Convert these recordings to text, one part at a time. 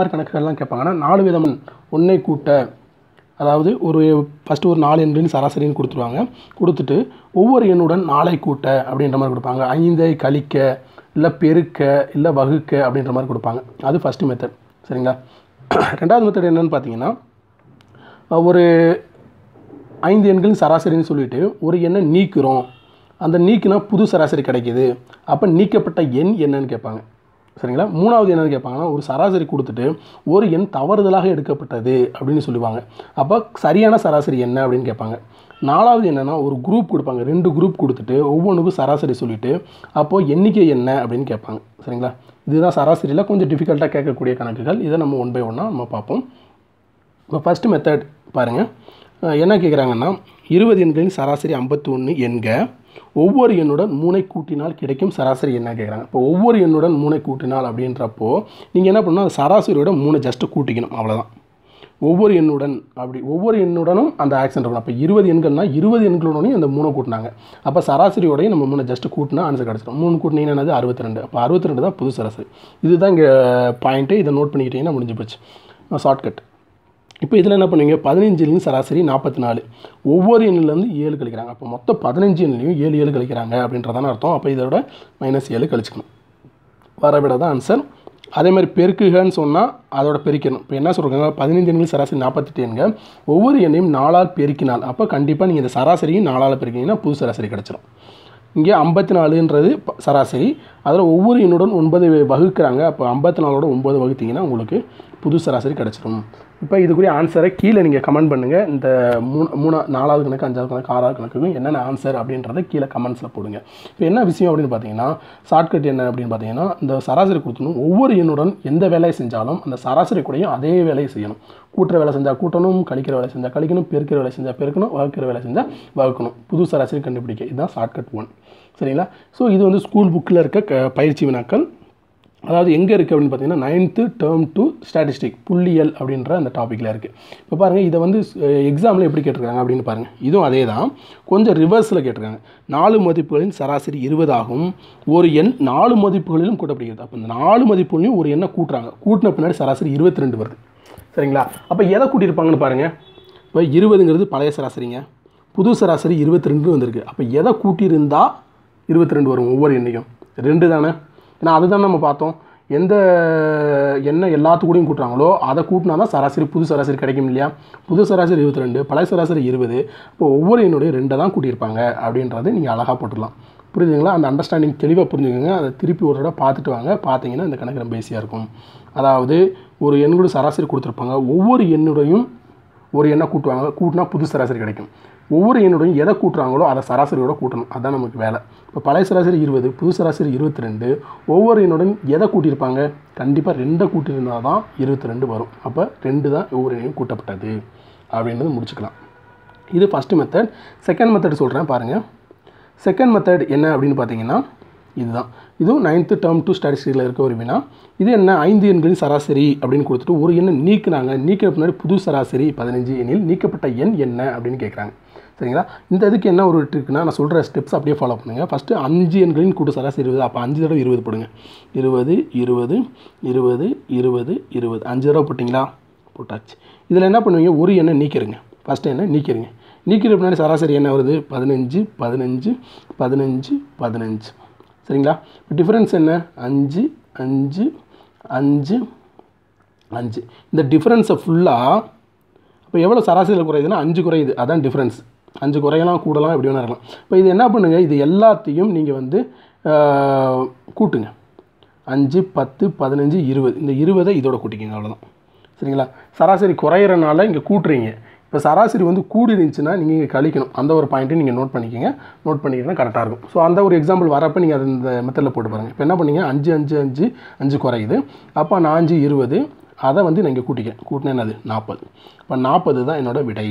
மாதிரி கணக்குகள்லாம் கேட்பாங்கன்னா நாலு விதம் ஒன்றை கூட்ட அதாவது ஒரு ஃபஸ்ட்டு ஒரு நாலு எண்ணின் சராசரின்னு கொடுத்துருவாங்க. கொடுத்துட்டு ஒவ்வொரு எண்ணுடன் நாளை கூட்ட அப்படின்ற மாதிரி கொடுப்பாங்க. ஐந்தை கழிக்க இல்லை பெருக்க இல்லை வகுக்க அப்படின்ற மாதிரி கொடுப்பாங்க. அது ஃபஸ்ட்டு மெத்தட் சரிங்களா? ரெண்டாவது மெத்தட் என்னென்னு பார்த்தீங்கன்னா ஒரு ஐந்து எண்களின் சராசரின்னு சொல்லிட்டு ஒரு எண்ணை நீக்கிறோம். அந்த நீக்கினா புது சராசரி கிடைக்கிது. அப்போ நீக்கப்பட்ட எண் என்னன்னு கேட்பாங்க. சரிங்களா? மூணாவது என்னன்னு கேட்பாங்கன்னா ஒரு சராசரி கொடுத்துட்டு ஒரு எண் தவறுதலாக எடுக்கப்பட்டது அப்படின்னு சொல்லுவாங்க. அப்போ சரியான சராசரி என்ன அப்படின்னு கேட்பாங்க நாலாவது என்னென்னா ஒரு குரூப் கொடுப்பாங்க. ரெண்டு குரூப் கொடுத்துட்டு ஒவ்வொன்றுக்கும் சராசரி சொல்லிவிட்டு அப்போது எண்ணிக்கை என்ன அப்படின்னு கேட்பாங்க சரிங்களா? இதுதான் சராசரியில் கொஞ்சம் டிஃபிகல்ட்டாக கேட்கக்கூடிய கணக்குகள். இதை நம்ம ஒன் பை ஒன்னாக நம்ம பார்ப்போம். இப்போ ஃபஸ்ட்டு மெத்தட் பாருங்கள் என்ன கேட்குறாங்கன்னா இருபது எண்களின் சராசரி ஐம்பத்தி ஒன்று எண்க ஒவ்வொரு எண்ணுடன் மூனை கூட்டினால் கிடைக்கும் சராசரி என்ன கேட்குறாங்க இப்போ ஒவ்வொரு எண்ணுடன் மூனை கூட்டினால் அப்படின்றப்போ நீங்கள் என்ன பண்ணணும்? அந்த சராசரியோட மூணை ஜஸ்ட்டு கூட்டிக்கணும். அவ்வளோதான் ஒவ்வொரு எண்ணுடன் அப்படி ஒவ்வொரு எண்ணுடனும் அந்த ஆக்சன் இருக்கணும். அப்போ இருபது எண்கள்னா இருபது எண்களுடனையும் அந்த மூணை கூட்டினாங்க. அப்போ சராசரியோடையும் நம்ம மூணை ஜஸ்ட் கூட்டினா ஆன்சர் கிடச்சிடும் மூணு கூட்டினீங்கன்னா என்னது? அறுபத்தி ரெண்டு அப்போ அறுபத்தி ரெண்டு தான் புது சராசரி. இதுதான் இங்கே பாயிண்ட்டு இதை நோட் பண்ணிக்கிட்டீங்கன்னா முடிஞ்சு போச்சு. ஷார்ட்கட் இப்போ இதில் என்ன பண்ணுவீங்க? பதினஞ்சுலேயும் சராசரி நாற்பத்தி நாலு ஒவ்வொரு எண்ணிலேருந்து ஏழு கழிக்கிறாங்க. அப்போ மொத்தம் பதினஞ்சு எண்ணிலையும் ஏழு ஏழு கழிக்கிறாங்க அப்படின்றதான அர்த்தம். அப்போ இதோட மைனஸ் ஏழு வர வரவிட தான் ஆன்சர் அதே மாதிரி பெருக்குகன்னு சொன்னால் அதோட பெருக்கணும். இப்போ என்ன சொல்கிறாங்க பதினைந்து எண்கள் சராசரி நாற்பத்தெட்டு எண்கள் ஒவ்வொரு எண்ணையும் நாலால் பெருக்கினால் அப்போ கண்டிப்பாக நீங்கள் இந்த சராசரியும் நாலால் பெருக்கினீங்கன்னா புது சராசரி கிடச்சிரும். இங்கே ஐம்பத்தி நாலுன்றது ப- சராசரி. அதில் ஒவ்வொரு எண்ணுடன் ஒன்பது வகுக்கிறாங்க. அப்போ ஐம்பத்தி நாலோட ஒன்பது வகுத்தீங்கன்னா உங்களுக்கு புது சராசரி கிடச்சிரும். இப்போ இதுக்குரிய ஆன்சரை கீழே நீங்கள் கமெண்ட் பண்ணுங்கள் இந்த மூணு மூணா நாலாவது கணக்கு அஞ்சாவது கணக்கு ஆறாவது கணக்குக்கும் என்னென்ன ஆன்சர் அப்படின்றத கீழே கமெண்ட்ஸில் போடுங்க. இப்போ என்ன விஷயம் அப்படின்னு பார்த்தீங்கன்னா ஷார்ட்கட் என்ன அப்படின்னு பார்த்தீங்கன்னா இந்த சராசரி கொடுத்தணும் ஒவ்வொரு எண்ணுடன் எந்த வேலையை செஞ்சாலும் அந்த சராசரி கூடயும் அதே வேலையை செய்யணும். கூட்டுற வேலை செஞ்சால் கூட்டணும் கழிக்கிற வேலை செஞ்சால் கழிக்கணும் பெருக்கிற வேலை செஞ்சால் பெருக்கணும் வகுக்கிற வேலை செஞ்சால் வகுக்கணும். புது சராசரி கண்டுபிடிக்க. இதுதான் ஷார்ட்கட் ஒன் சரிங்களா? ஸோ இது வந்து ஸ்கூல் புக்கில் இருக்க க பயிற்சி வினாக்கள். அதாவது எங்கே இருக்குது அப்படின்னு பார்த்தீங்கன்னா நைன்த்து டேர்ம் டூ ஸ்டாட்டிஸ்டிக் புள்ளியல் அப்படின்ற அந்த டாப்பிக்கில் இருக்குது இப்போ பாருங்கள் இதை வந்து எக்ஸாமில் எப்படி கேட்டிருக்காங்க அப்படின்னு பாருங்கள் இதுவும் அதே தான் கொஞ்சம் ரிவர்ஸில் கேட்டிருக்காங்க. நாலு மதிப்புகளின் சராசரி இருபதாகும் ஒரு எண் நாலு மதிப்புகளிலும் கூட்டப்படுகிறது. அப்போ இந்த நாலு மதிப்புகளையும் ஒரு எண்ணை கூட்டுறாங்க. கூட்டின பின்னாடி சராசரி இருபத்தி ரெண்டு வருது. சரிங்களா? அப்போ எதை கூட்டியிருப்பாங்கன்னு பாருங்கள் இப்போ இருபதுங்கிறது பழைய சராசரிங்க. புது சராசரி இருபத்தி ரெண்டு வந்திருக்கு. அப்போ எதை கூட்டியிருந்தால் இருபத்தி ரெண்டு வரும் ஒவ்வொரு எண்ணையும்? ரெண்டு தானே? ஏன்னா அதுதான் நம்ம பார்த்தோம். எந்த என்ன எல்லாத்துக்கூடையும் கூட்டுறாங்களோ அதை கூட்டினா தான் சராசரி புது சராசரி கிடைக்கும் இல்லையா? புது சராசரி இருபத்தி ரெண்டு பழைய சராசரி இருபது. இப்போ ஒவ்வொரு என்னுடைய ரெண்டை தான் கூட்டியிருப்பாங்க அப்படின்றத நீங்கள் அழகாக போட்டுடலாம். புரியுதுங்களா அந்த அண்டர்ஸ்டாண்டிங் தெளிவாக புரிஞ்சுக்கோங்க. அதை திருப்பி ஒரு தடவை பார்த்துட்டு வாங்க. பார்த்தீங்கன்னா இந்த கணக்கு ரொம்ப ஈஸியாக இருக்கும். அதாவது ஒரு எண்ணோட சராசரி கொடுத்துருப்பாங்க. ஒவ்வொரு எண்ணுடையும் ஒரு எண்ணை கூட்டுவாங்க. கூட்டினா புது சராசரி கிடைக்கும். ஒவ்வொரு எண்ணுடையும் எதை கூட்டுறாங்களோ அதை சராசரியோட கூட்டணும். அதுதான் நமக்கு வேலை. இப்போ பழைய சராசரி இருபது புது சராசரி இருபத்தி ரெண்டு ஒவ்வொரு எண்ணுடன் எதை கூட்டியிருப்பாங்க? கண்டிப்பாக ரெண்டை கூட்டியிருந்தால் தான் இருபத்தி ரெண்டு வரும். அப்போ ரெண்டு தான் ஒவ்வொரு எண்ணையும் கூட்டப்பட்டது. அப்படின்றது முடிச்சுக்கலாம். இது ஃபஸ்ட்டு மெத்தட் செகண்ட் மெத்தட் சொல்கிறேன் பாருங்கள் செகண்ட் மெத்தட் என்ன அப்படின்னு பார்த்தீங்கன்னா இதுதான். இதுவும் நைன்த்து டேர்ம் டூ ஸ்டாட்டிஸ்டிக்கில் இருக்க ஒரு வினா. இது என்ன? ஐந்து எண்களின் சராசரி அப்படின்னு கொடுத்துட்டு ஒரு எண்ணை நீக்கினாங்க. நீக்கின பின்னாடி புது சராசரி பதினஞ்சு எண்ணில் நீக்கப்பட்ட எண் என்ன அப்படின்னு கேட்குறாங்க சரிங்களா? இந்த இதுக்கு என்ன ஒரு ட்ரிக்னா நான் சொல்கிற ஸ்டெப்ஸ் அப்படியே ஃபாலோ பண்ணுங்கள் ஃபஸ்ட்டு அஞ்சு எண்களின் கூட்டு சராசரி இருபது. அப்போ அஞ்சு தடவை இருபது போடுங்க. இருபது இருபது இருபது இருபது இருபது. அஞ்சு தடவை போட்டிங்களா? போட்டாச்சு. இதில் என்ன பண்ணுவீங்க? ஒரு எண்ணை நீக்கிடுங்க ஃபஸ்ட்டு எண்ணெய் நீக்கிடுங்க நீக்கிற பின்னாடி சராசரி என்ன வருது? பதினஞ்சு பதினஞ்சு பதினஞ்சு பதினஞ்சு. சரிங்களா? இப்போ டிஃப்ரென்ஸ் என்ன? அஞ்சு அஞ்சு அஞ்சு அஞ்சு. இந்த டிஃப்ரென்ஸை ஃபுல்லாக இப்போ எவ்வளோ சராசரியில் குறையுதுன்னா அஞ்சு குறையுது. அதான் டிஃப்ரென்ஸ் அஞ்சு குறையலாம் கூடலாம் எப்படி வேணா இருக்கலாம். இப்போ இது என்ன பண்ணுங்கள் இது எல்லாத்தையும் நீங்கள் வந்து கூட்டுங்க. அஞ்சு பத்து பதினஞ்சு இருபது. இந்த இருபதை இதோட கூட்டிக்கங்க அவ்வளோதான் சரிங்களா? சராசரி குறையிறனால இங்கே கூட்டுறீங்க. இப்போ சராசரி வந்து கூடி இருந்துச்சுன்னா நீங்கள் இங்கே கழிக்கணும். அந்த ஒரு பாயிண்ட்டையும் நீங்கள் நோட் பண்ணிக்கோங்க. நோட் பண்ணிக்கிட்டா கரெக்டாக இருக்கும். ஸோ அந்த ஒரு எக்ஸாம்பிள் வரப்போ நீங்கள் அது இந்த மெத்தடில் போட்டு பாருங்கள் இப்போ என்ன பண்ணீங்க? அஞ்சு அஞ்சு அஞ்சு அஞ்சு குறையுது. அப்போ நான் அஞ்சு இருபது அதை வந்து நான் இங்கே கூட்டிக்கிறேன். கூட்டினேன் என்னது? நாற்பது இப்போ நாற்பது தான் என்னோட விடை.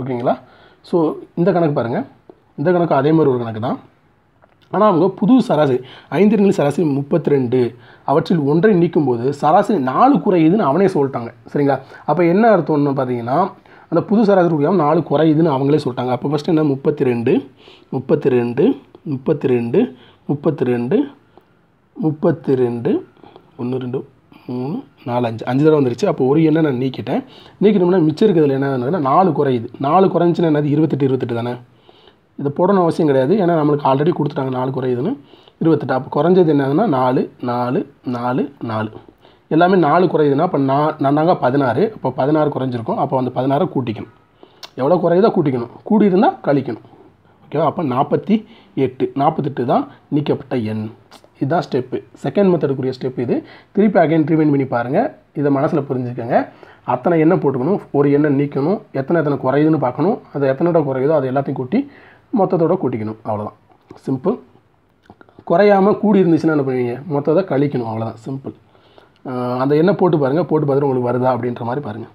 ஓகேங்களா? ஸோ இந்த கணக்கு பாருங்கள் இந்த கணக்கு அதே மாதிரி ஒரு கணக்கு தான். ஆனால் அவங்க புது சராசரி ஐந்து எண்களின் சராசரி முப்பத்தி ரெண்டு அவற்றில் ஒன்றை நீக்கும்போது சராசரி நாலு குறையுதுன்னு அவனே சொல்லிட்டாங்க. சரிங்களா? அப்போ என்ன அர்த்தம்னு பார்த்தீங்கன்னா அந்த புது சராசரி குறையாமல் நாலு குறையுதுன்னு அவங்களே சொல்லிட்டாங்க. அப்போ ஃபஸ்ட்டு என்ன? முப்பத்தி ரெண்டு முப்பத்தி ரெண்டு முப்பத்தி ரெண்டு முப்பத்தி ரெண்டு முப்பத்தி ரெண்டு ஒன்று ரெண்டு மூணு நாலு அஞ்சு. அஞ்சு தடவை வந்துருச்சு. அப்போ ஒரு எண்ணை நான் நீக்கிட்டேன். நீக்கிட்டோம்னா மிச்சம் இருக்கிறதுல என்ன நாலு குறையுது. நாலு குறைஞ்சின்னா என்னது? இருபத்தெட்டு இருபத்தெட்டு தானே? இதை போடணும் அவசியம் கிடையாது. ஏன்னா நம்மளுக்கு ஆல்ரெடி கொடுத்துட்டாங்க நாலு குறையுதுன்னு. இருபத்தெட்டு. அப்போ குறைஞ்சது என்னதுன்னா நாலு நாலு நாலு நாலு. எல்லாமே நாலு குறையுதுன்னா அப்போ நான் நானாங்க பதினாறு. அப்போ பதினாறு குறைஞ்சிருக்கும். அப்போ அந்த பதினாறை கூட்டிக்கணும். எவ்வளோ குறையுதோ கூட்டிக்கணும். கூடியிருந்தால் கழிக்கணும். ஓகேவா? அப்போ நாற்பத்தி எட்டு நாற்பத்தெட்டு தான் நீக்கப்பட்ட எண். இதுதான் ஸ்டெப்பு செகண்ட் மெத்தடுக்குரிய ஸ்டெப் இது. திருப்பி அகைன் ரிமைண்ட் பண்ணி பாருங்கள் இதை மனசில் புரிஞ்சுக்கோங்க. அத்தனை எண்ணெய் போட்டுக்கணும். ஒரு எண்ணெய் நீக்கணும். எத்தனை எத்தனை குறையுதுன்னு பார்க்கணும். அது எத்தனோட குறையுதோ அது எல்லாத்தையும் கூட்டி மொத்தத்தோட கூட்டிக்கணும். அவ்வளோதான் சிம்பிள் குறையாமல் கூடி இருந்துச்சுன்னா என்ன பண்ணுவீங்க? மொத்தத்தை கழிக்கணும். அவ்வளோதான் சிம்பிள் அந்த எண்ணெய் போட்டு பாருங்கள் போட்டு பார்த்துட்டு உங்களுக்கு வருதா அப்படின்ற மாதிரி பாருங்கள்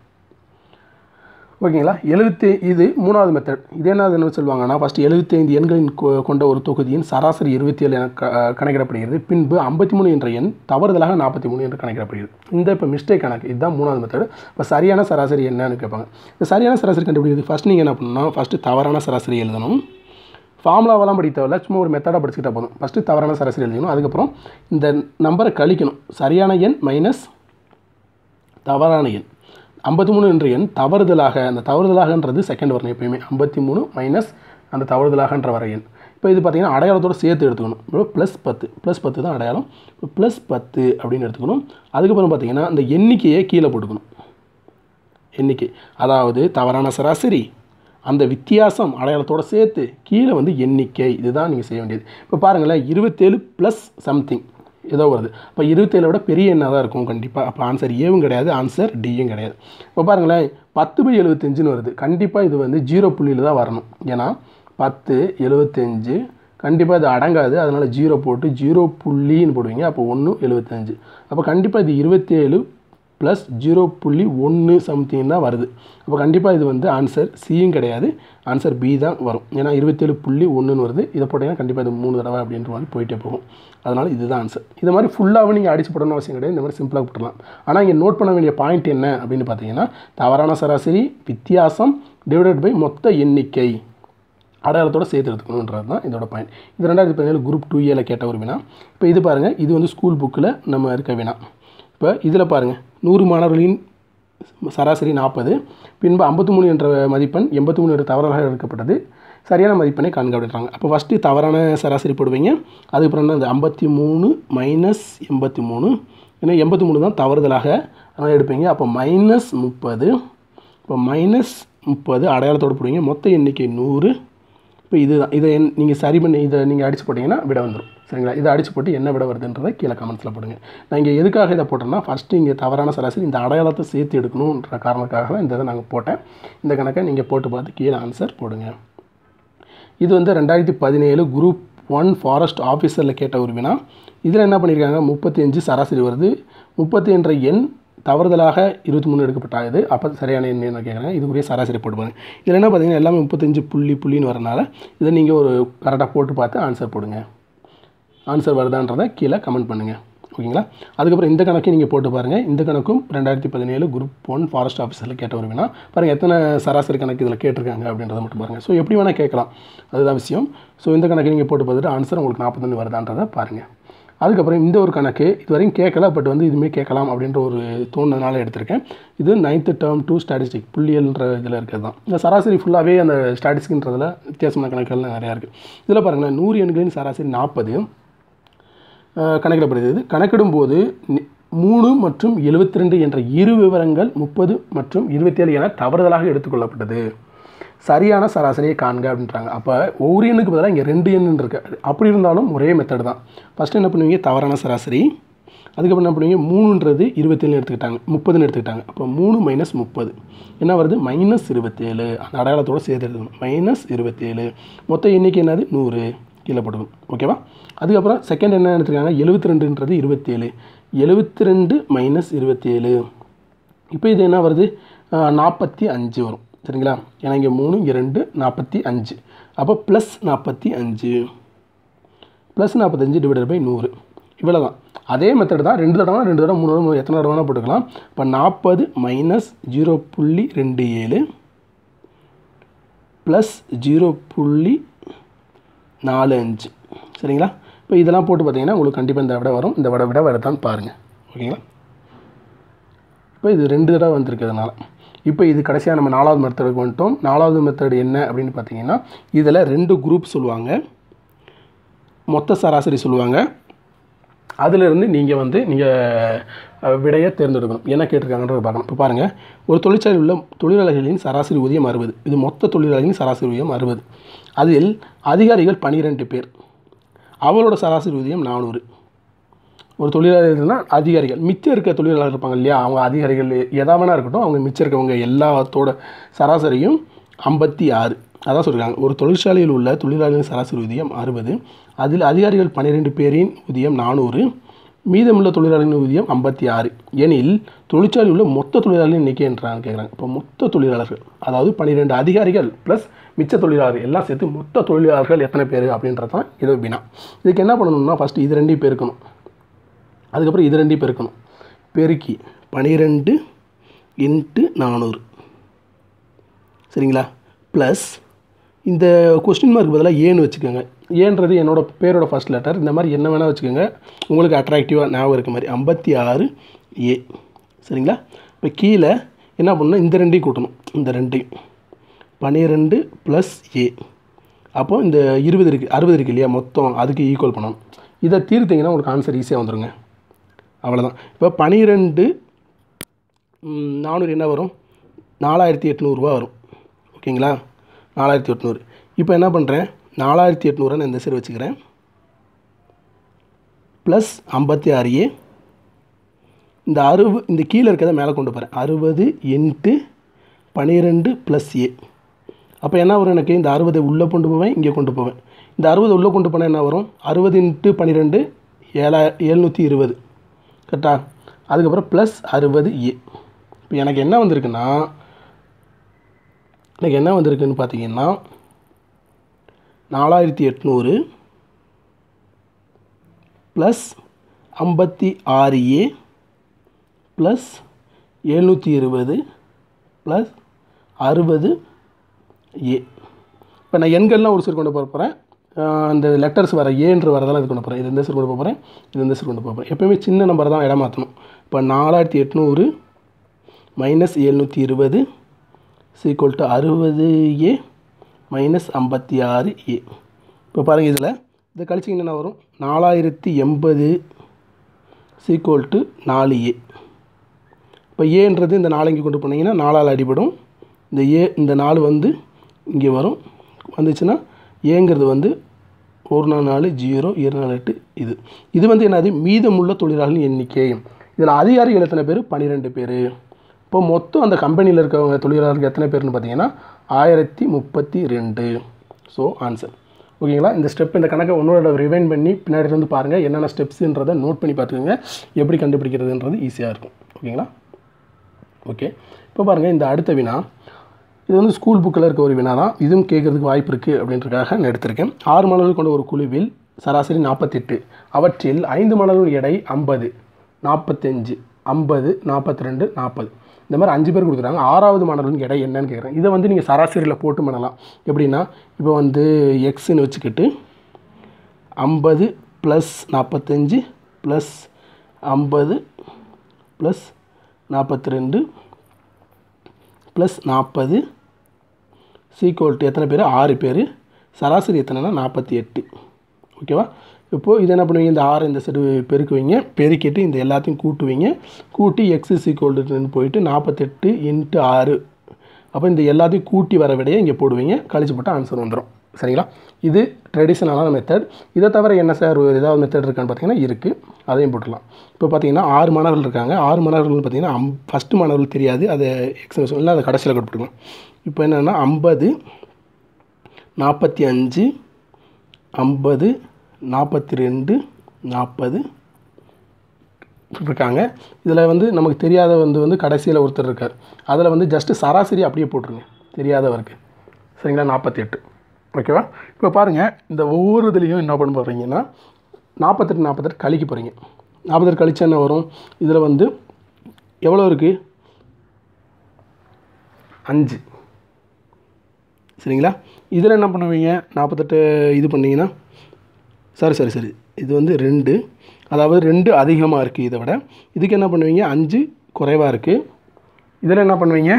ஓகேங்களா? எழுபத்தி இது மூணாவது மெத்தட் இது என்ன சொல்லுவாங்கன்னா ஃபஸ்ட்டு எழுபத்தைந்து எண்களின் கொ- கொண்ட ஒரு தொகுதியின் சராசரி இருபத்தி ஏழு என க- கணக்கிடப்படுகிறது. பின்பு ஐம்பத்தி மூணு என்ற எண் தவறுதலாக நாற்பத்தி மூணு என்று கணக்கிடப்படுகிறது. இந்த இப்போ மிஸ்டேக் கணக்கு. இதுதான் மூணாவது மெத்தட் இப்போ சரியான சராசரி என்னன்னு கேட்பாங்க. இந்த சரியான சராசரி கண்டுபிடிக்கிறது. ஃபஸ்ட் நீங்கள் என்ன பண்ணணும்னா ஃபஸ்ட்டு தவறான சராசரி எழுதணும். ஃபார்முலாவெல்லாம் படிக்க தேவையில்ல சும்மா ஒரு மெத்தடாக படிச்சுக்கிட்டா போதும். ஃபஸ்ட்டு தவறான சராசரி எழுதிக்கணும் அதுக்கப்புறம் இந்த நம்பரை கழிக்கணும். சரியான எண் மைனஸ் தவறான எண். ஐம்பத்தி மூணு என்ற எண் தவறுதலாக அந்த தவறுதலாகன்றது செகண்ட் வரணும் எப்பயுமே. ஐம்பத்தி மூணு மைனஸ் அந்த தவறுதலாகன்ற வர எண். இப்போ இது பார்த்தீங்கன்னா அடையாளத்தோட சேர்த்து எடுத்துக்கணும். இப்போ ப்ளஸ் பத்து. ப்ளஸ் பத்து தான் அடையாளம். இப்போ ப்ளஸ் பத்து அப்படின்னு எடுத்துக்கணும். அதுக்கப்புறம் பார்த்தீங்கன்னா அந்த எண்ணிக்கையை கீழே போட்டுக்கணும். எண்ணிக்கை. அதாவது தவறான சராசரி. அந்த வித்தியாசம் அடையாளத்தோட சேர்த்து கீழே வந்து எண்ணிக்கை. இதுதான் நீங்கள் செய்ய வேண்டியது. இப்போ பாருங்களேன் இருபத்தேழு ப்ளஸ் சம்திங் ஏதோ வருது இப்போ இருபத்தேழை விட பெரிய எண்ணாக தான் இருக்கும் கண்டிப்பாக அப்போ ஆன்சர் ஏவும் கிடையாது ஆன்சர் டியும் கிடையாது. இப்போ பாருங்களேன் பத்து பை எழுபத்தஞ்சுன்னு வருது. கண்டிப்பாக இது வந்து ஜீரோ புள்ளியில் தான் வரணும். ஏன்னா பத்து எழுபத்தஞ்சு கண்டிப்பாக இது அடங்காது. அதனால் ஜீரோ போட்டு ஜீரோ புள்ளின்னு போடுவீங்க. அப்போ ஒன்று எழுபத்தஞ்சு அப்போ கண்டிப்பாக இது இருபத்தேழு ப்ளஸ் ஜீரோ புள்ளி ஒன்று சம்திங் தான் வருது. அப்போ கண்டிப்பாக இது வந்து ஆன்சர் சியும் கிடையாது. ஆன்சர் பி தான் வரும். ஏன்னா இருபத்தேழு புள்ளி ஒன்றுன்னு வருது. இதை போட்டிங்கன்னா கண்டிப்பாக இது மூணு தடவை அப்படின்ற மாதிரி போயிட்டே போகும். அதனால் இதுதான் ஆன்சர் இது மாதிரி ஃபுல்லாகவும் நீங்கள் அடிச்சு போடணும் அவசியம் கிடையாது. இந்த மாதிரி சிம்பிளாக போட்டுடலாம். ஆனால் இங்கே நோட் பண்ண வேண்டிய பாயிண்ட் என்ன அப்படின்னு பார்த்தீங்கன்னா தவறான சராசரி வித்தியாசம் டிவைடட் பை மொத்த எண்ணிக்கை. அடையாளத்தோட சேர்த்து எடுத்துக்கணுன்றது தான் இதோட பாயிண்ட் இது ரெண்டாயிரத்தி பதினேழு குரூப் டூ ஏல கேட்ட ஒரு வினா. இப்போ இது பாருங்கள் இது வந்து ஸ்கூல் புக்கில் நம்ம இருக்க வினா. இப்போ இதில் பாருங்கள் நூறு மாணவர்களின் சராசரி நாற்பது பின்பு ஐம்பத்தி மூணு என்ற மதிப்பெண் எண்பத்தி மூணு என்ற தவறாக எடுக்கப்பட்டது. சரியான மதிப்பெண்ணை காண்க அப்படின்றாங்க அப்போ ஃபஸ்ட்டு தவறான சராசரி போடுவீங்க. அதுக்கப்புறம் என்ன இந்த ஐம்பத்தி மூணு மைனஸ் எண்பத்தி மூணு. ஏன்னா எண்பத்தி மூணு தான் தவறுதலாக அதனால் எடுப்பீங்க. அப்போ மைனஸ் முப்பது. இப்போ மைனஸ் முப்பது அடையாளத்தோடு போடுவீங்க. மொத்த எண்ணிக்கை நூறு. இப்போ இதுதான். இதை நீங்கள் சரி பண்ணி இதை நீங்கள் அடித்து போட்டிங்கன்னா விட வந்துடும் சரிங்களா? இதை அடிச்சு போட்டு என்ன விட வருதுன்றதை கீழே கமெண்ட்ஸில் போடுங்க. நான் இங்கே எதுக்காக இதை போட்டேன்னா ஃபஸ்ட்டு இங்கே தவறான சராசரி இந்த அடையாளத்தை சேர்த்து எடுக்கணுன்ற காரணத்துக்காக தான் இந்த இதை நாங்கள் போட்டேன். இந்த கணக்கை நீங்கள் போட்டு பார்த்து கீழே ஆன்சர் போடுங்க. இது வந்து ரெண்டாயிரத்தி பதினேழு குரூப் ஒன் ஃபாரஸ்ட் ஆஃபீஸரில் கேட்ட ஒரு வினா. இதில் என்ன பண்ணியிருக்காங்க முப்பத்தி அஞ்சு சராசரி வருது. முப்பத்தி என்ற எண் தவறுதலாக இருபத்தி மூணு எடுக்கப்பட்டாது அப்போ சரியான எண் என்ன கேட்குறாங்க இதுக்குரிய சராசரி போட்டுப்பாங்க இதில் என்ன பார்த்தீங்கன்னா எல்லாமே முப்பத்தஞ்சு புள்ளி புள்ளின்னு வரனால இதை நீங்கள் ஒரு கரெக்டாக போட்டு பார்த்து ஆன்சர் போடுங்க. ஆன்சர் வருதான்றதை கீழே கமெண்ட் பண்ணுங்கள் ஓகேங்களா அதுக்கப்புறம் இந்த கணக்கையும் நீங்கள் போட்டு பாருங்கள் இந்த கணக்கும் ரெண்டாயிரத்தி பதினேழு குரூப் ஒன் ஃபாரஸ்ட் ஆஃபீஸரில் கேட்ட ஒரு வினா. பாருங்கள் எத்தனை சராசரி கணக்கு இதில் கேட்டிருக்காங்க அப்படின்றத மட்டும் பாருங்கள் ஸோ எப்படி வேணால் கேட்கலாம். அதுதான் விஷயம். ஸோ இந்த கணக்கு நீங்கள் போட்டு பார்த்துட்டு ஆன்சர் உங்களுக்கு நாற்பத்தொன்று வருதான்றதை பாருங்கள் அதுக்கப்புறம் இந்த ஒரு கணக்கு இது வரையும் கேட்கல பட் வந்து இதுவுமே கேட்கலாம் அப்படின்ற ஒரு தோணுனால எடுத்திருக்கேன். இது நைன்த்து டேர்ம் டூ ஸ்டாட்டிஸ்டிக் புள்ளியல்ன்ற இதில் இருக்கிறது தான் இந்த சராசரி ஃபுல்லாகவே அந்த ஸ்டாட்டிஸ்டிக்ன்றதில் வித்தியாசமான கணக்குகள்லாம் நிறையா இருக்குது இதில் பாருங்களேன் நூறு எண்களின் சராசரி நாற்பது கணக்கிடப்படுகிறது. கணக்கிடும்போது மூணு மற்றும் 72 என்ற இரு விவரங்கள் முப்பது மற்றும் இருபத்தேழு என தவறுதலாக எடுத்துக்கொள்ளப்பட்டது. சரியான சராசரியை காண்க அப்படின்றாங்க. அப்போ ஒவ்வொரு எண்ணுக்கு பதிலாக இங்கே ரெண்டு எண்ணு இருக்கு. அப்படி இருந்தாலும் ஒரே மெத்தடு தான். ஃபஸ்ட்டு என்ன பண்ணுவீங்க? தவறான சராசரி. அதுக்கப்புறம் என்ன பண்ணுவீங்க? மூணுன்றது இருபத்தேழு எடுத்துக்கிட்டாங்க. முப்பதுன்னு எடுத்துக்கிட்டாங்க. அப்போ மூணு மைனஸ் முப்பது. என்ன வருது? மைனஸ் இருபத்தேழு. அந்த அடையாளத்தோட சேர்த்து எழுதணும் மைனஸ் இருபத்தேழு. மொத்த எண்ணிக்கை என்னது? நூறு. கீழே போடணும். ஓகேவா அதுக்கப்புறம் செகண்ட் என்ன எடுத்துருக்காங்க? எழுபத்தி ரெண்டுன்றது இருபத்தேழு. எழுபத்தி ரெண்டு மைனஸ் இருபத்தேழு. இப்போ இது என்ன வருது? நாற்பத்தி அஞ்சு வரும். சரிங்களா? ஏன்னா இங்கே மூணு இங்கே ரெண்டு நாற்பத்தி அஞ்சு அப்போ ப்ளஸ் நாற்பத்தி அஞ்சு ப்ளஸ் நாற்பத்தஞ்சு டிவைடட் பை நூறு. இவ்வளோ தான் அதே மெத்தட் தான் ரெண்டு தடவை ரெண்டு தடவை மூணு தடவை எத்தனை தடவை வேணால் போட்டுக்கலாம். இப்போ நாற்பது மைனஸ் ஜீரோ புள்ளி ரெண்டு ஏழு ப்ளஸ் ஜீரோ புள்ளி நாலு அஞ்சு. சரிங்களா? இப்போ இதெல்லாம் போட்டு பார்த்தீங்கன்னா உங்களுக்கு கண்டிப்பாக இந்த விட வரும். இந்த விட விட வரதான் பாருங்கள் ஓகேங்களா? இப்போ இது ரெண்டு தடவை வந்திருக்கிறதுனால. இப்போ இது கடைசியாக நம்ம நாலாவது மெத்தடுக்கு வந்துட்டோம். நாலாவது மெத்தட் என்ன அப்படின்னு பார்த்தீங்கன்னா இதில் ரெண்டு குரூப் சொல்லுவாங்க. மொத்த சராசரி சொல்லுவாங்க. அதிலிருந்து நீங்கள் வந்து நீங்கள் விடையை தேர்ந்தெடுக்கணும். என்ன கேட்டிருக்காங்கன்றத பார்க்கணும். இப்போ பாருங்கள் ஒரு தொழிற்சாலையில் உள்ள தொழிலாளர்களின் சராசரி ஊதியம் அறுபது. இது மொத்த தொழிலாளர்களின் சராசரி ஊதியம் அறுபது. அதில் அதிகாரிகள் பன்னிரெண்டு பேர். அவளோட சராசரி ஊதியம் நானூறு. ஒரு தொழிலாளர்கள்னா அதிகாரிகள். மிச்சம் இருக்க தொழிலாளர்கள் இருப்பாங்க இல்லையா? அவங்க அதிகாரிகள் எதா வேணா இருக்கட்டும். அவங்க மிச்சம் இருக்கவங்க எல்லாத்தோட சராசரியும் ஐம்பத்தி ஆறு. அதான் சொல்கிறாங்க ஒரு தொழிற்சாலையில் உள்ள தொழிலாளர்களின் சராசரி ஊதியம் அறுபது. அதில் அதிகாரிகள் பன்னிரெண்டு பேரின் ஊதியம் நானூறு. மீதமுள்ள தொழிலாளர்களின் ஊதியம் ஐம்பத்தி ஆறு. எனில் தொழிற்சாலையில் உள்ள மொத்த தொழிலாளர்களின் எண்ணிக்கை என்றாங்க கேட்குறாங்க இப்போ மொத்த தொழிலாளர்கள் அதாவது பன்னிரெண்டு அதிகாரிகள் ப்ளஸ் மிச்ச தொழிலாளர்கள் எல்லாம் சேர்த்து மொத்த தொழிலாளர்கள் எத்தனை பேர் அப்படின்றது தான் இது வினா. இதுக்கு என்ன பண்ணணும்னா ஃபஸ்ட்டு இது ரெண்டையும் பெருக்கணும். அதுக்கப்புறம் இது ரெண்டையும் பெருக்கணும். பெருக்கி பனிரெண்டு இன்ட்டு நானூறு. சரிங்களா? ப்ளஸ் இந்த கொஸ்டின் மார்க் பதிலாக ஏன்னு வச்சுக்கோங்க. ஏன்றது என்னோட பேரோட ஃபர்ஸ்ட் லெட்டர் இந்த மாதிரி என்ன வேணால் வச்சுக்கோங்க. உங்களுக்கு அட்ராக்டிவாக ஞாபகம் இருக்க மாதிரி. ஐம்பத்தி ஆறு ஏ சரிங்களா? இப்போ கீழே என்ன பண்ணணும்? இந்த ரெண்டையும் கூட்டணும். இந்த ரெண்டையும். பன்னிரெண்டு ப்ளஸ் ஏ அப்போ இந்த இருபது இருக்குது அறுபது இருக்குது இல்லையா? மொத்தம் அதுக்கு ஈக்குவல் பண்ணணும். இதை தீர்த்தீங்கன்னா உங்களுக்கு ஆன்சர் ஈஸியாக வந்துடுங்க அவ்வளோதான் இப்போ பனிரெண்டு நானூறு என்ன வரும்? நாலாயிரத்தி எட்நூறுரூவா வரும். ஓகேங்களா? நாலாயிரத்தி எட்நூறு. இப்போ என்ன பண்ணுறேன் நாலாயிரத்தி எட்நூறுன்னு நான் இந்த சைடு வச்சுக்கிறேன். ப்ளஸ் ஐம்பத்தி ஆறு ஏ இந்த அறுபது இந்த கீழே இருக்கிறத மேலே கொண்டு போகிறேன் அறுபது இன்ட்டு பன்னிரெண்டு ப்ளஸ் ஏ அப்போ என்ன வரும் எனக்கு? இந்த அறுபதை உள்ளே கொண்டு போவேன் இங்கே கொண்டு போவேன். இந்த அறுபது உள்ளே கொண்டு போனால் என்ன வரும்? அறுபது இன்ட்டு பன்னிரெண்டு ஏழா எழுநூற்றி இருபது. கரெக்டா? அதுக்கப்புறம் ப்ளஸ் அறுபது ஏ இப்போ எனக்கு என்ன வந்திருக்குன்னா எனக்கு என்ன வந்திருக்குன்னு பார்த்தீங்கன்னா நாலாயிரத்தி எட்நூறு ப்ளஸ் ஐம்பத்தி ஆறு ஏ ப்ளஸ் எழுநூற்றி இருபது ப்ளஸ் அறுபது ஏ இப்போ நான் எண்கள்லாம் ஒரு சீர் கொண்டு போக போகிறேன் இந்த லெட்டர்ஸ் வர ஏன்று வரதெல்லாம் இது கொண்டு போகிறேன் இது இந்த சைடு கொண்டு போக போகிறேன் இது இந்த சைடு கொண்டு போக போகிறேன் எப்போயுமே சின்ன நம்பர் தான் இடம் மாற்றணும். இப்போ நாலாயிரத்தி எட்நூறு மைனஸ் எழுநூற்றி இருபது சீக்குவல் டு அறுபது ஏ மைனஸ் ஐம்பத்தி ஆறு ஏ இப்போ பாருங்கள் இதில் இதை கழிச்சிங்க என்ன வரும்? நாலாயிரத்தி எண்பது சீக்குவல் டு நாலு ஏ இப்போ ஏன்றது இந்த நாலு இங்கே கொண்டு போனீங்கன்னா நாலால் அடிபடும். இந்த ஏ இந்த நாலு வந்து இங்கே வரும். வந்துச்சுன்னா ஏங்கிறது வந்து ஒரு நாலு நாலு ஜீரோ இரு நாலு எட்டு இது. இது வந்து என்னது? மீதமுள்ள தொழிலாளர்கள் எண்ணிக்கை. இதில் அதிகாரிகள் எத்தனை பேர்? பன்னிரெண்டு பேர். இப்போ மொத்தம் அந்த கம்பெனியில் இருக்கவங்க தொழிலாளர்கள் எத்தனை பேர்னு பார்த்தீங்கன்னா ஆயிரத்தி முப்பத்தி ரெண்டு. ஸோ ஆன்சர் ஓகேங்களா? இந்த ஸ்டெப் இந்த கணக்கை ஒன்றோட ரிவைன் பண்ணி பின்னாடி இருந்து பாருங்கள் என்னென்ன ஸ்டெப்ஸுன்றதை நோட் பண்ணி பார்த்துக்கோங்க. எப்படி கண்டுபிடிக்கிறதுன்றது ஈஸியாக இருக்கும். ஓகேங்களா? ஓகே இப்போ பாருங்கள் இந்த அடுத்த வினா. இது வந்து ஸ்கூல் புக்கில் இருக்க ஒரு வினா தான். இதுவும் கேட்குறதுக்கு வாய்ப்பு இருக்குது அப்படின்றதுக்காக நான் எடுத்திருக்கேன். ஆறு மாணவர்கள் கொண்ட ஒரு குழுவில் சராசரி நாற்பத்தெட்டு அவற்றில் ஐந்து மாணவர்கள் எடை ஐம்பது. நாற்பத்தஞ்சு ஐம்பது நாற்பத்தி ரெண்டு நாற்பது இந்த மாதிரி அஞ்சு பேர் கொடுக்குறாங்க ஆறாவது மாணவர்களுக்கு எடை என்னன்னு கேட்குறேன் இதை வந்து நீங்கள் சராசரியில் போட்டு பண்ணலாம். எப்படின்னா இப்போ வந்து எக்ஸ்ன்னு வச்சுக்கிட்டு ஐம்பது ப்ளஸ் நாற்பத்தஞ்சு ப்ளஸ் ஐம்பது ப்ளஸ் நாற்பத்தி ரெண்டு ப்ளஸ் நாற்பது சீக்வல் எத்தனை பேர்? ஆறு பேர். சராசரி எத்தனைனா நாற்பத்தி எட்டு. ஓகேவா? இப்போது இது என்ன பண்ணுவீங்க? இந்த ஆறு இந்த சைடு பெருக்குவீங்க. பெருக்கிட்டு இந்த எல்லாத்தையும் கூட்டுவீங்க. கூட்டி எக்ஸ் சீக்வல்டுன்னு போயிட்டு நாற்பத்தெட்டு இன்ட்டு ஆறு. அப்போ இந்த எல்லாத்தையும் கூட்டி வர விடையை இங்கே போடுவீங்க. கழிச்சு போட்டால் ஆன்சர் வந்துடும் சரிங்களா? இது ட்ரெடிஷ்னலான மெத்தட் இதை தவிர என்ன சார் ஒரு ஏதாவது மெத்தட் இருக்கான்னு பார்த்தீங்கன்னா இருக்குது அதையும் போட்டுடலாம் இப்போ பார்த்தீங்கன்னா ஆறு மாணவர்கள் இருக்காங்க. ஆறு மாணவர்கள் பார்த்தீங்கன்னா அம் ஃபஸ்ட்டு மாணவர்கள் தெரியாது. அதை எக்ஸாம் இல்லை அதை கடைசியில் கொடுத்துருக்கலாம் இப்போ என்னென்னா ஐம்பது நாற்பத்தி அஞ்சு ஐம்பது நாற்பத்தி ரெண்டு நாற்பது இருக்காங்க. இதில் வந்து நமக்கு தெரியாத வந்து வந்து கடைசியில் ஒருத்தர் இருக்கார். அதில் வந்து ஜஸ்ட்டு சராசரி அப்படியே போட்டுருங்க. தெரியாதவருக்கு. சரிங்களா? நாற்பத்தி எட்டு ஓகேவா? இப்போ பாருங்கள் இந்த ஒவ்வொரு இதுலேயும் என்ன பண்ண போகிறீங்கன்னா நாற்பத்தெட்டு நாற்பத்தெட்டு கழிக்க போகிறீங்க நாற்பத்தெட்டு கழிச்சா என்ன வரும்? இதில் வந்து எவ்வளோ இருக்குது அஞ்சு. சரிங்களா? இதில் என்ன பண்ணுவீங்க? நாற்பத்தெட்டு இது பண்ணீங்கன்னா சரி சரி சரி. இது வந்து ரெண்டு. அதாவது ரெண்டு அதிகமாக இருக்குது இதை விட. இதுக்கு என்ன பண்ணுவீங்க? அஞ்சு குறைவாக இருக்குது இதில் என்ன பண்ணுவீங்க?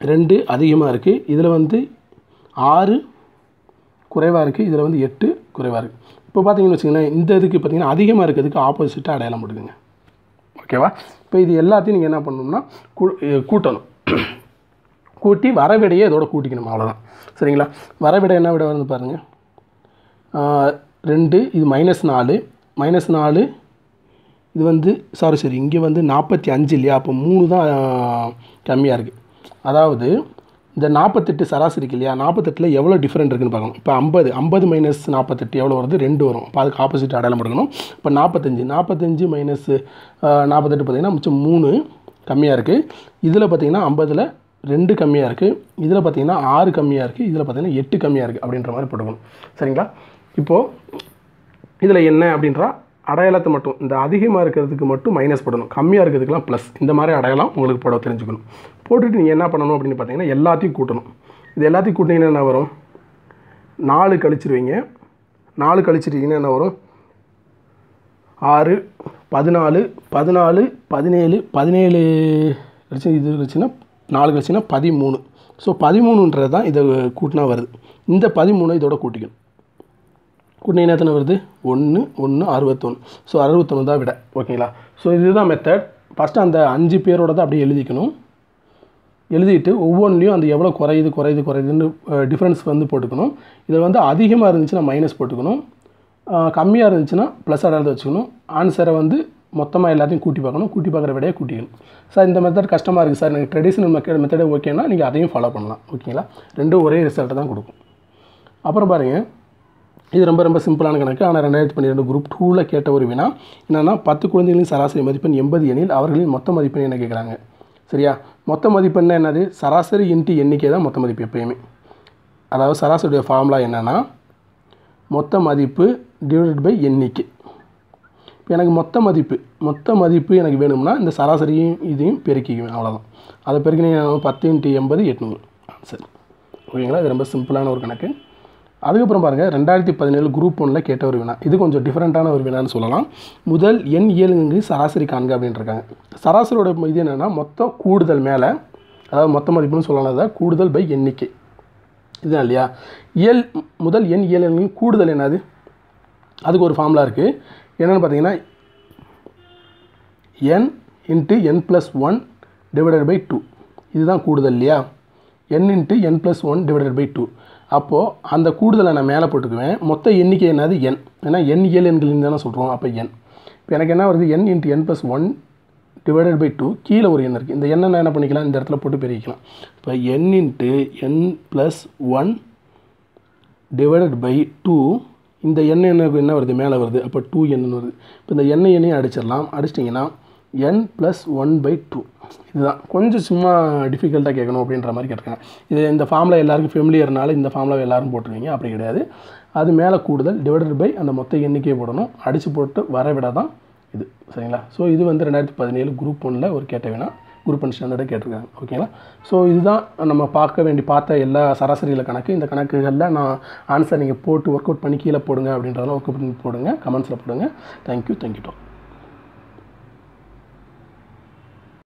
ரெண்டு அதிகமாக இருக்குது இதில் வந்து ஆறு குறைவாக இருக்குது இதில் வந்து எட்டு குறைவாக இருக்குது இப்போ பார்த்தீங்கன்னு வச்சுக்கோங்களேன் இந்த இதுக்கு பார்த்தீங்கன்னா அதிகமாக இருக்கிறதுக்கு ஆப்போசிட்டாக அடையாளம் போட்டுக்கோங்க. ஓகேவா? இப்போ இது எல்லாத்தையும் நீங்கள் என்ன பண்ணணும்னா கூ- கூட்டணும். கூட்டி வரவிடையே இதோட கூட்டிக்கணும் அவ்வளோதான் சரிங்களா? வரவிடை என்ன விட வந்து பாருங்கள் ரெண்டு இது மைனஸ் நாலு. மைனஸ் நாலு இது வந்து சாரி சரி இங்கே வந்து நாற்பத்தி அஞ்சு இல்லையா? அப்போ மூணு தான் கம்மியாக இருக்குது அதாவது இந்த நாற்பத்தெட்டு சராசரிக்கு இல்லையா? நாற்பத்தெட்டில் எவ்வளோ டிஃப்ரெண்ட் இருக்குன்னு பார்க்கணும். இப்போ ஐம்பது ஐம்பது மைனஸ் நாற்பத்தெட்டு எவ்வளோ வருது? ரெண்டு வரும். அப்போ அதுக்கு ஆப்போசிட் அடையாளம் எடுக்கணும். இப்போ நாற்பத்தஞ்சு நாற்பத்தஞ்சு மைனஸ் நாற்பத்தெட்டு பார்த்தீங்கன்னா மிச்சம் மூணு கம்மியாக இருக்குது இதில் பார்த்தீங்கன்னா ஐம்பதில் ரெண்டு கம்மியாக இருக்குது இதில் பார்த்தீங்கன்னா ஆறு கம்மியாக இருக்குது இதில் பார்த்தீங்கன்னா எட்டு கம்மியாக இருக்குது அப்படின்ற மாதிரி போட்டுக்கணும். சரிங்களா? இப்போது இதில் என்ன அப்படின்றா? அடையாளத்தை மட்டும் இந்த அதிகமாக இருக்கிறதுக்கு மட்டும் மைனஸ் போடணும். கம்மியாக இருக்கிறதுக்குலாம் ப்ளஸ் இந்த மாதிரி அடையாளம் உங்களுக்கு போட தெரிஞ்சுக்கணும். போட்டுட்டு நீங்கள் என்ன பண்ணணும் அப்படின்னு பார்த்தீங்கன்னா எல்லாத்தையும் கூட்டணும். இது எல்லாத்தையும் கூட்டிங்கன்னா என்ன வரும்? நாலு கழிச்சிருவீங்க. நாலு கழிச்சிட்டிங்கன்னா என்ன வரும்? ஆறு பதினாலு பதினாலு பதினேழு பதினேழு. கழிச்சு இது கழிச்சுன்னா நாலு கழிச்சுன்னா பதிமூணு. ஸோ பதிமூணுன்றது தான் இதை கூட்டினா வருது. இந்த பதிமூணு இதோட கூட்டிக்கணும். கூட்டினா எத்தனை வருது? ஒன்று ஒன்று அறுபத்தொன்று ஸோ அறுபத்தொன்று தான் விட. ஓகேங்களா ஸோ இதுதான் மெத்தட் ஃபஸ்ட்டு அந்த அஞ்சு பேரோட தான் அப்படியே எழுதிக்கணும். எழுதிட்டு ஒவ்வொன்றையும் அந்த எவ்வளோ குறையுது குறையுது குறையுதுன்னு டிஃப்ரென்ஸ் வந்து போட்டுக்கணும். இதில் வந்து அதிகமாக இருந்துச்சுன்னா மைனஸ் போட்டுக்கணும். கம்மியாக இருந்துச்சுன்னா ப்ளஸ் அடையாளத்தை வச்சுக்கணும். ஆன்சரை வந்து மொத்தமாக எல்லாத்தையும் கூட்டி பார்க்கணும் கூட்டி பார்க்குற விடையை கூட்டிக்கணும். சார் இந்த மெத்தட் கஷ்டமாக இருக்குது சார் எனக்கு ட்ரெடிஷ்னல் மெத்தட் மெத்தடே ஓகேனா நீங்கள் அதையும் ஃபாலோ பண்ணலாம். ஓகேங்களா ரெண்டும் ஒரே ரிசல்ட்டை தான் கொடுக்கும். அப்புறம் பாருங்கள் இது ரொம்ப ரொம்ப சிம்பிளான கணக்கு. ஆனால் ரெண்டாயிரத்தி பன்னிரெண்டு குரூப் டூவில் கேட்ட ஒரு வினா என்னென்னா பத்து குழந்தைகளின் சராசரி மதிப்பெண் எண்பது எனில் அவர்களின் மொத்த மதிப்பெண் என்ன கேட்குறாங்க சரியா? மொத்த மதிப்பெண்ணா என்னது? சராசரி இன்ட்டு எண்ணிக்கை தான் மொத்த மதிப்பு எப்பயுமே. அதாவது சராசரியுடைய ஃபார்முலா என்னென்னா மொத்த மதிப்பு டிவைடட் பை எண்ணிக்கை. எனக்கு மொத்த மதிப்பு மொத்த மதிப்பு எனக்கு வேணும்னா இந்த சராசரியும் இதையும் பெருக்கிக்குவேன் அவ்வளோதான் அதை பெருக்கினீங்கன்னா பத்து இன்ட்டு எண்பது எட்நூறு. சரி. ஓகேங்களா? இது ரொம்ப சிம்பிளான ஒரு கணக்கு. அதுக்கப்புறம் பாருங்கள் ரெண்டாயிரத்தி பதினேழு குரூப் ஒன்றில் கேட்ட ஒரு வினா. இது கொஞ்சம் டிஃப்ரெண்ட்டான ஒரு வினான்னு சொல்லலாம். முதல் எண் ஏழுங்கு சராசரி காண்க அப்படின்னு இருக்காங்க சராசரியோட இது என்னென்னா மொத்தம் கூடுதல் மேலே அதாவது மொத்த மதிப்புன்னு சொல்லலாம் கூடுதல் பை எண்ணிக்கை. இதுதான் இல்லையா? ஏல் முதல் எண் ஏழு கூடுதல் என்னது? அதுக்கு ஒரு ஃபார்முலா இருக்குது என்னென்னு பார்த்தீங்கன்னா N into N plus one divided by two இதுதான் கூடுதல் இல்லையா? N into N plus one divided by two அப்போது அந்த கூடுதலை நான் மேலே போட்டுக்குவேன். மொத்த எண்ணிக்கை என்னது? என் ஏன்னா என் இயல் எண்களின் தானே சொல்கிறோம் அப்போ என் இப்போ எனக்கு என்ன வருது? N into N plus one divided by two கீழே ஒரு எண் இருக்குது இந்த எண்ணை நான் என்ன பண்ணிக்கலாம்? இந்த இடத்துல போட்டு பிரிக்கலாம் இப்போ N into N plus one divided by two இந்த எண்ணெய் எனக்கு என்ன வருது? மேலே வருது. அப்போ டூ எண்ணு வருது. இப்போ இந்த எண்ணெய் எண்ணெயை அடிச்சிடலாம். அடிச்சிட்டிங்கன்னா N plus one by two இதுதான். கொஞ்சம் சும்மா டிஃபிகல்ட்டாக கேட்கணும் அப்படின்ற மாதிரி கேட்டிருக்காங்க. இது இந்த ஃபார்மில் எல்லாருக்கும் ஃபெமிலியர்னால இந்த ஃபார்மில் எல்லாரும் போட்டுருவீங்க. அப்படி கிடையாது. அது மேலே கூடுதல் டிவைடட் பை அந்த மொத்த எண்ணிக்கையை போடணும். அடித்து போட்டு வர விட தான் இது. சரிங்களா? ஸோ இது வந்து ரெண்டாயிரத்தி பதினேழு குரூப் ஒன்றில் ஒரு கேட்ட வேணா குரூப் அண்ட் ஸ்டாண்டர்டை கேட்டிருக்காங்க. ஓகேங்களா ஸோ இதுதான் நம்ம பார்க்க வேண்டி பார்த்த எல்லா சராசரியில் கணக்கு. இந்த கணக்குகளில் நான் ஆன்சர் நீங்கள் போட்டு ஒர்க் அவுட் பண்ணி கீழே போடுங்க அப்படின்றதெல்லாம் ஒர்க் அவுட் பண்ணி போடுங்க. கமெண்ட்ஸில் போடுங்க தேங்க்யூ தேங்க்யூ டாக்